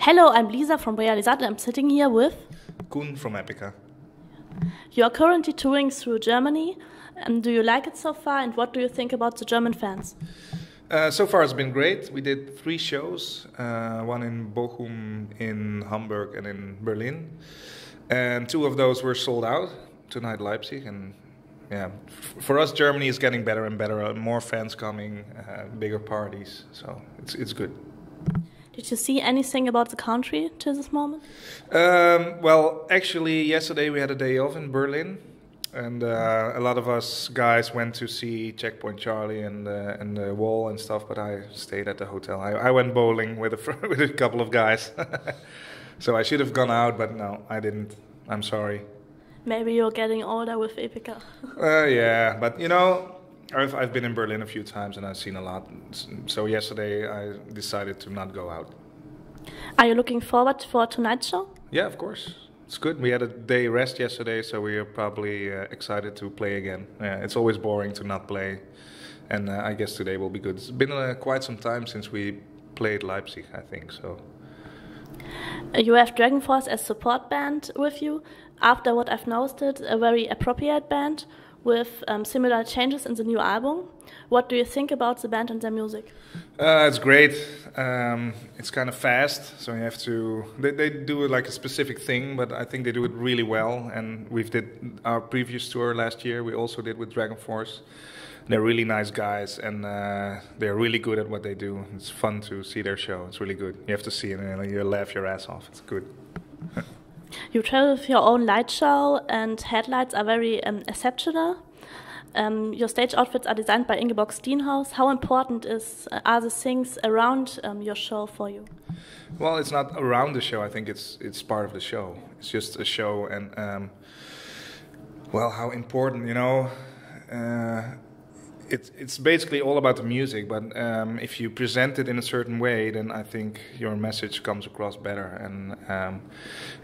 Hello, I'm Lisa from Realisart and I'm sitting here with Coen from Epica. You are currently touring through Germany. Um, do you like it so far and what do you think about the German fans? Uh, so far it's been great. We did three shows, uh, one in Bochum, in Hamburg and in Berlin. And two of those were sold out, tonight Leipzig and yeah, for us Germany is getting better and better. More fans coming, uh, bigger parties, so it's it's good. Did you see anything about the country to this moment? Um, well, actually, yesterday we had a day off in Berlin, and uh, a lot of us guys went to see Checkpoint Charlie and uh, and the Wall and stuff. But I stayed at the hotel. I, I went bowling with a with a couple of guys, so I should have gone out, but no, I didn't. I'm sorry. Maybe you're getting older with Epica. uh, yeah, but you know, I've, I've been in Berlin a few times and I've seen a lot. So yesterday I decided to not go out. Are you looking forward for tonight's show? Yeah, of course. It's good. We had a day rest yesterday, so we are probably uh, excited to play again. Yeah, it's always boring to not play, and uh, I guess today will be good. It's been uh, quite some time since we played Leipzig, I think. So. You have DragonForce as support band with you. After what I've noticed, a very appropriate band with um, similar changes in the new album. What do you think about the band and their music? Uh, it's great. Um, it's kind of fast, so you have to. They, they do like a specific thing, but I think they do it really well. And we've did our previous tour last year. We also did with DragonForce. They're really nice guys, and uh, they're really good at what they do. It's fun to see their show. It's really good. You have to see it, and you laugh your ass off. It's good. You travel with your own light show, and headlights are very um, exceptional. Um, your stage outfits are designed by Ingeborg Steenhaus. How important is uh, are the things around um, your show for you? Well, it's not around the show. I think it's it's part of the show. It's just a show, and um, well, how important, you know. Uh, it's it's basically all about the music. But um, if you present it in a certain way, then I think your message comes across better. And um,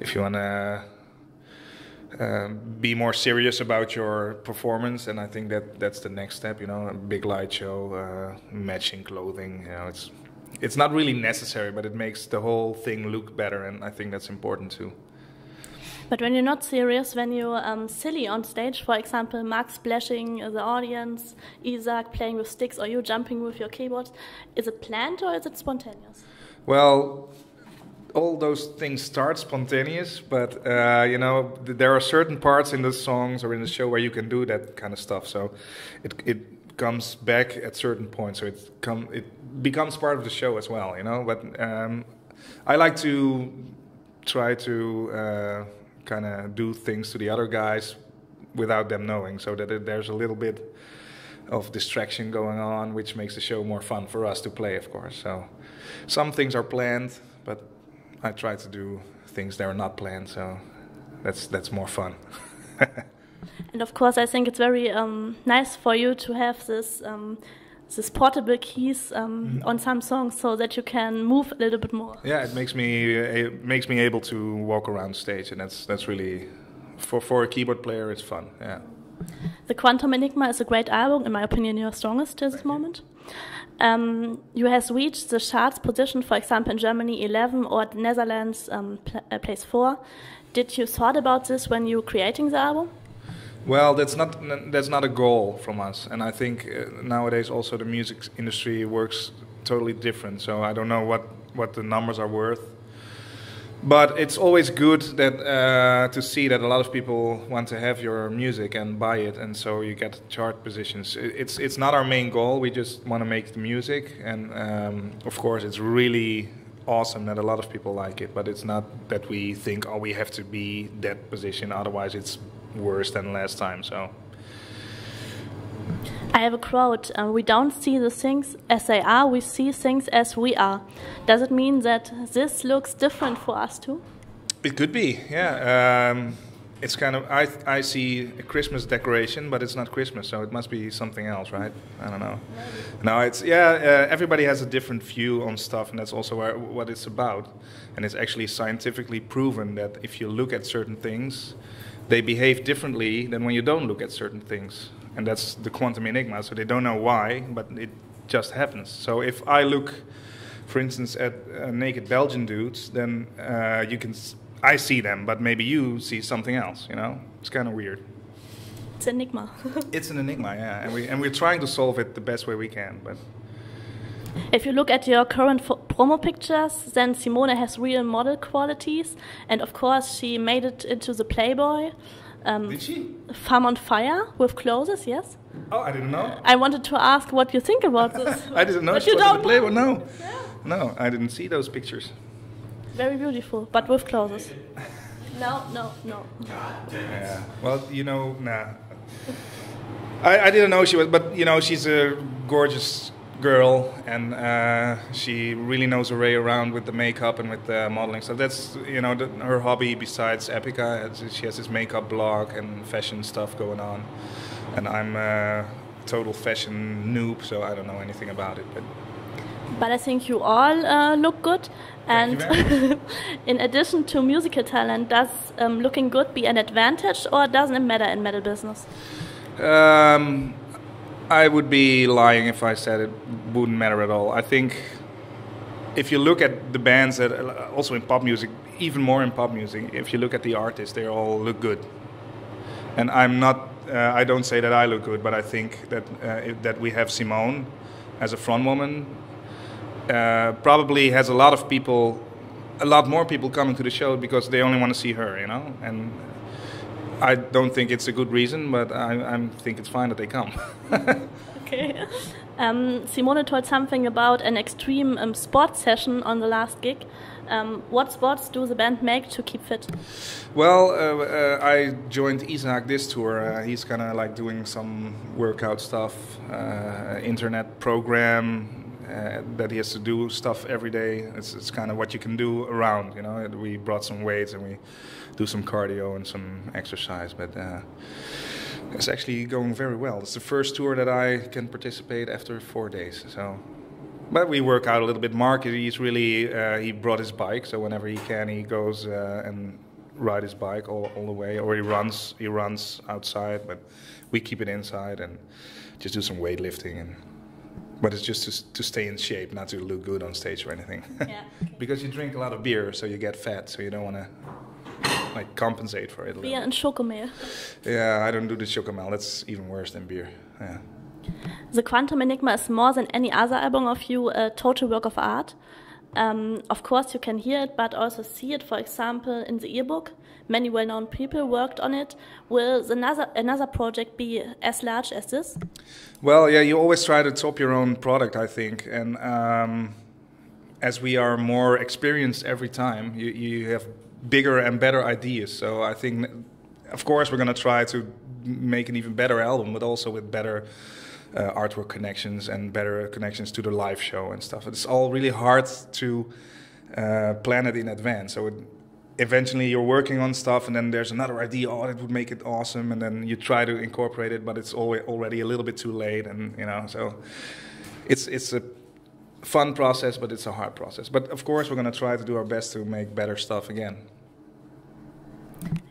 if you wanna uh, be more serious about your performance, and I think that that's the next step. You know, a big light show, uh, matching clothing. You know, it's it's not really necessary, but it makes the whole thing look better, and I think that's important too. But when you're not serious, when you're um, silly on stage, for example, Mark splashing the audience, Isaac playing with sticks, or you jumping with your keyboard, is it planned or is it spontaneous? Well, all those things start spontaneous, but uh, you know there are certain parts in the songs or in the show where you can do that kind of stuff. So it it comes back at certain points, so it come it becomes part of the show as well. You know, but um, I like to try to. Uh, kind of do things to the other guys without them knowing, so that there's a little bit of distraction going on, which makes the show more fun for us to play, of course. So some things are planned, but I try to do things that are not planned, so that's that's more fun. and of course, I think it's very um, nice for you to have this. Um, this portable keys um, mm on some songs so that you can move a little bit more. Yeah, it makes me it makes me able to walk around stage, and that's that's really for for a keyboard player, it's fun. Yeah. The Quantum Enigma is a great album, in my opinion, your strongest at this moment. Um, you has reached the charts position, for example, in Germany 11 or Netherlands um, pl uh, place 4. Did you thought about this when you were creating the album? Well, that's not that's not a goal from us, and I think uh, nowadays also the music industry works totally different. So I don't know what what the numbers are worth, but it's always good that uh, to see that a lot of people want to have your music and buy it, and so you get chart positions. It's it's not our main goal. We just want to make the music, and um, of course, it's really awesome that a lot of people like it. But it's not that we think, oh, we have to be that position, otherwise it's worse than last time. So. I have a quote. Um, we don't see the things as they are, we see things as we are. Does it mean that this looks different for us too? It could be, yeah. Um, it's kind of, I, I see a Christmas decoration, but it's not Christmas, so it must be something else, right? I don't know. No, it's, yeah, uh, everybody has a different view on stuff, and that's also where, what it's about. And it's actually scientifically proven that if you look at certain things, they behave differently than when you don't look at certain things. And that's the quantum enigma. So they don't know why, but it just happens. So if I look for instance, at uh, Naked Belgian Dudes, then uh, you can. S- I see them, but maybe you see something else. You know, it's kind of weird. It's an enigma. It's an enigma, yeah, and we and we're trying to solve it the best way we can. But if you look at your current fo- promo pictures, then Simone has real model qualities, and of course she made it into the Playboy. Um, did she? Farm on Fire with clothes, yes. Oh, I didn't know. I wanted to ask what you think about this. I didn't know But she you don't the Playboy. know. No, no, I didn't see those pictures. Very beautiful, but with clothes. No, no, no. God damn Yeah. Well, you know, nah. I, I didn't know she was, but you know, she's a gorgeous girl, and uh, she really knows her way around with the makeup and with the modeling. So that's you know the, her hobby besides Epica. She has this makeup blog and fashion stuff going on, and I'm a total fashion noob, so I don't know anything about it. But But I think you all uh, look good. Thank And in addition to musical talent, does um, looking good be an advantage or doesn't it matter in metal business? Um, I would be lying if I said it wouldn't matter at all. I think if you look at the bands that also in pop music, even more in pop music, if you look at the artists, they all look good. And I'm not. Uh, I don't say that I look good, but I think that uh, that we have Simone as a front woman uh, probably has a lot of people, a lot more people coming to the show because they only want to see her, you know. And I don't think it's a good reason, but I, I think it's fine that they come. Okay. Um, Simone told something about an extreme um, sports session on the last gig. Um, what sports do the band make to keep fit? well, uh, uh, I joined Isaac this tour. Uh, he's kind of like doing some workout stuff, uh, internet program. Uh, that he has to do stuff every day. It's, it's kind of what you can do around, you know. We brought some weights and we do some cardio and some exercise, but uh, it's actually going very well. It's the first tour that I can participate after four days. So, but we work out a little bit. Mark, he's really uh, he brought his bike, so whenever he can, he goes uh, and ride his bike all, all the way, or he runs. He runs outside, but we keep it inside and just do some weightlifting and. But it's just to, to stay in shape, not to look good on stage or anything. Yeah. because you drink a lot of beer, so you get fat, so you don't want to like compensate for it. Beer and chocomel. yeah, I don't do the chocomel. That's even worse than beer. Yeah. The Quantum Enigma is more than any other album of you a total work of art. Um, of course, you can hear it, but also see it, for example, in the yearbook. Many well known people worked on it. Will another, another project be as large as this? Well, yeah, you always try to top your own product, I think, and um, as we are more experienced every time, you, you have bigger and better ideas. So I think, of course, we're going to try to make an even better album, but also with better uh, artwork connections and better connections to the live show and stuff. It's all really hard to uh, plan it in advance. So it, eventually you're working on stuff and then there's another idea oh that would make it awesome and then you try to incorporate it but it's always already a little bit too late and you know so it's it's a fun process but it's a hard process but of course we're going to try to do our best to make better stuff again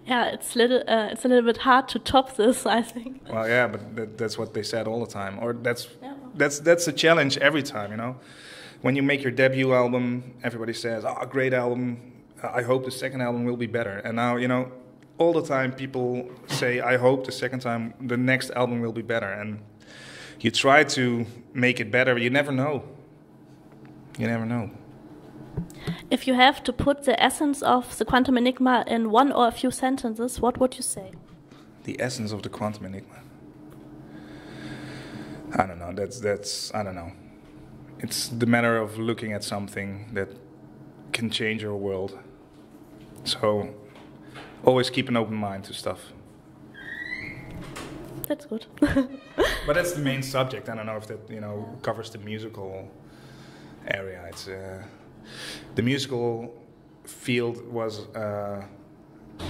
Yeah, it's little. Uh, it's a little bit hard to top this, I think. well yeah but that, that's what they said all the time or that's Yeah. that's that's a challenge every time you know when you make your debut album everybody says oh great album i hope the second album will be better. And now you know all the time people say i hope the second time the next album will be better. And you try to make it better but you never know. You never know. If you have to put the essence of the Quantum Enigma in one or a few sentences, what would you say? the essence of the quantum enigma. I don't know. That's that's i don't know. It's the matter of looking at something that can change your world so always keep an open mind to stuff. That's good. but that's the main subject. I don't know if that you know covers the musical area. It's uh, the musical field was uh,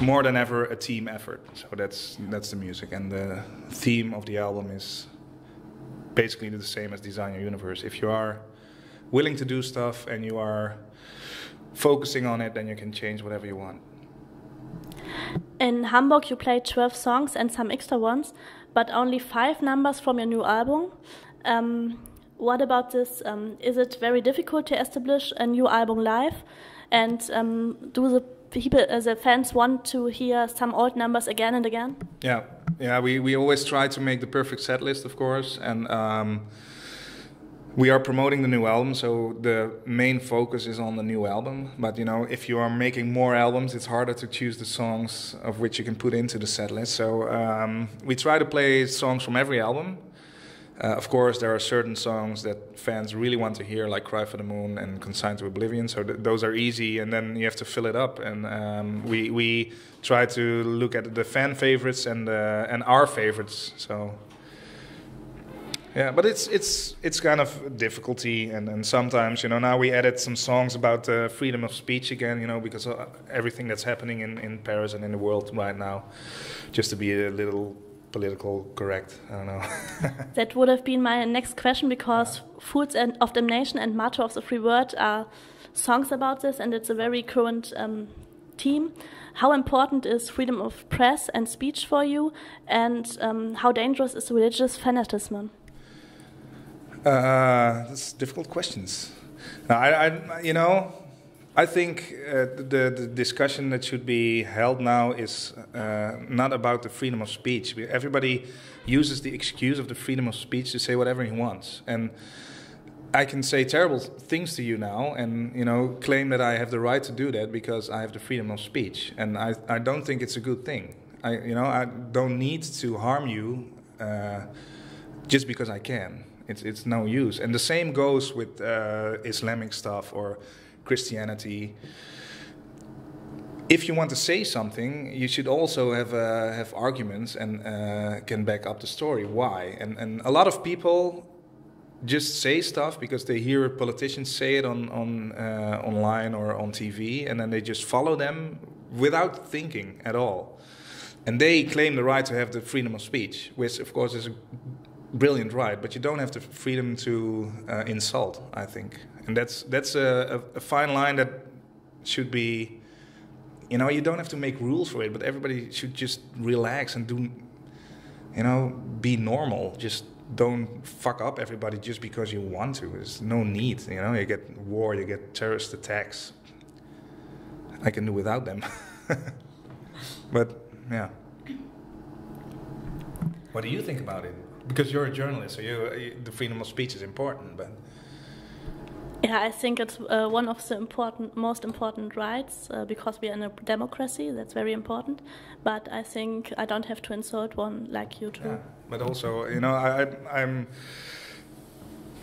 more than ever a team effort. So that's that's the music. And the theme of the album is basically the same as design your universe. If you are willing to do stuff and you are focusing on it then you can change whatever you want In Hamburg, you played 12 songs and some extra ones, but only five numbers from your new album. Um, what about this? Um, is it very difficult to establish a new album live? And um, do the people, uh, the fans, want to hear some old numbers again and again? Yeah, yeah. We we always try to make the perfect set list, of course, and. We are promoting the new album, so the main focus is on the new album. But you know, if you are making more albums, it's harder to choose the songs of which you can put into the set list. So um, we try to play songs from every album. Uh, of course, there are certain songs that fans really want to hear, like "Cry for the Moon" and "Consigned to Oblivion." So th- those are easy, and then you have to fill it up. And um, we we try to look at the fan favorites and uh, and our favorites. So yeah, but it's it's it's kind of difficulty, and, and sometimes you know now we added some songs about uh, freedom of speech again, you know, because of everything that's happening in, in Paris and in the world right now, just to be a little political correct. I don't know. that would have been my next question because Fools and of Damnation and Martyr of the Free Word are songs about this, and it's a very current um, theme. How important is freedom of press and speech for you, and um, how dangerous is religious fanaticism? Uh, that's difficult questions. I, I, you know, I think uh, the, the discussion that should be held now is uh, not about the freedom of speech. Everybody uses the excuse of the freedom of speech to say whatever he wants, and I can say terrible things to you now, and you know, claim that I have the right to do that because I have the freedom of speech, and I, I don't think it's a good thing. I, you know, I don't need to harm you uh, just because I can. It's it's no use. And the same goes with uh, Islamic stuff or Christianity. If you want to say something, you should also have uh, have arguments and uh, can back up the story. Why? And and a lot of people just say stuff because they hear politicians say it on on uh, online or on TV, and then they just follow them without thinking at all. And they claim the right to have the freedom of speech, which of course is a brilliant right, but you don't have the freedom to uh, insult. I think, and that's that's a, a, a, fine line that should be. You know, you don't have to make rules for it, but everybody should just relax and do. You know, be normal. Just don't fuck up everybody just because you want to. There's no need. You know, you get war, you get terrorist attacks. I can do without them. but yeah. What do you think about it? Because you're a journalist, so you, the freedom of speech is important. But yeah, I think it's uh, one of the important, most important rights uh, because we are in a democracy. That's very important. But I think I don't have to insult one like you too. Yeah, but also, you know, I, I'm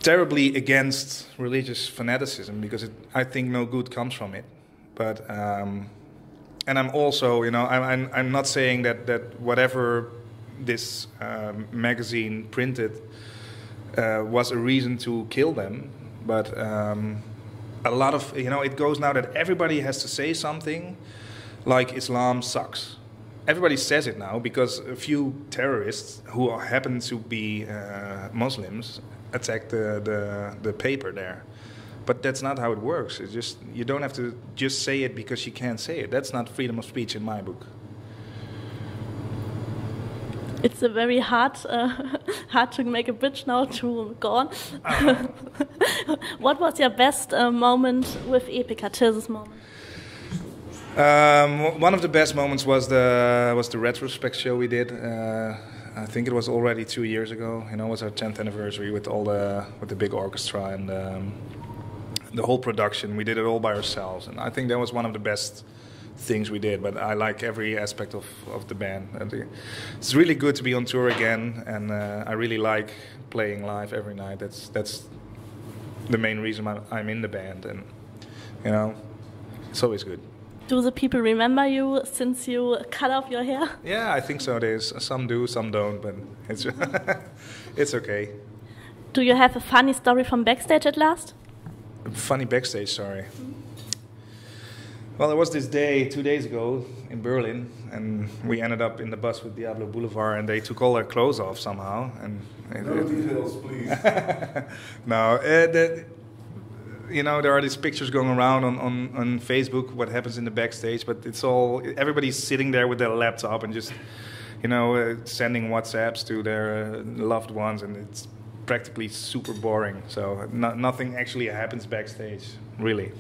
terribly against religious fanaticism because it, I think no good comes from it. But um, and I'm also, you know, I'm, I'm, I'm not saying that that whatever this um, magazine printed uh, was a reason to kill them. But um, a lot of, you know, it goes now that everybody has to say something like Islam sucks. Everybody says it now because a few terrorists who happen to be uh, Muslims attacked the, the, the paper there. But that's not how it works. It's just you don't have to just say it because you can't say it. That's not freedom of speech in my book it's a very hard uh, hard to make a bridge now to go on. what was your best uh, moment with Epica till this moment? Um, one of the best moments was the was the retrospect show we did. Uh, I think it was already two years ago. You know, it was our 10th anniversary with all the with the big orchestra and um, the whole production. We did it all by ourselves, and I think that was one of the best things we did, but I like every aspect of, of the band. And it's really good to be on tour again, and uh, I really like playing live every night. That's that's the main reason I'm in the band, and you know, it's always good. Do the people remember you since you cut off your hair? Yeah, I think so. There's some do, some don't, but it's it's okay. Do you have a funny story from backstage at last? Funny backstage story. Mm -hmm. Well, there was this day two days ago in Berlin, and we ended up in the bus with Diablo Boulevard, and they took all their clothes off somehow. And no details, please. no, uh, the, you know there are these pictures going around on, on, on Facebook what happens in the backstage, but it's all everybody's sitting there with their laptop and just you know uh, sending WhatsApps to their uh, loved ones, and it's practically super boring. So no, nothing actually happens backstage, really.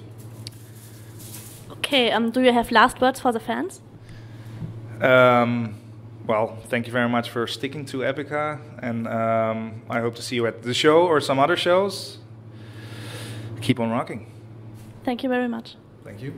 Okay, um, do you have last words for the fans? Um, well, thank you very much for sticking to Epica, and um, I hope to see you at the show or some other shows. Keep on rocking. Thank you very much. Thank you.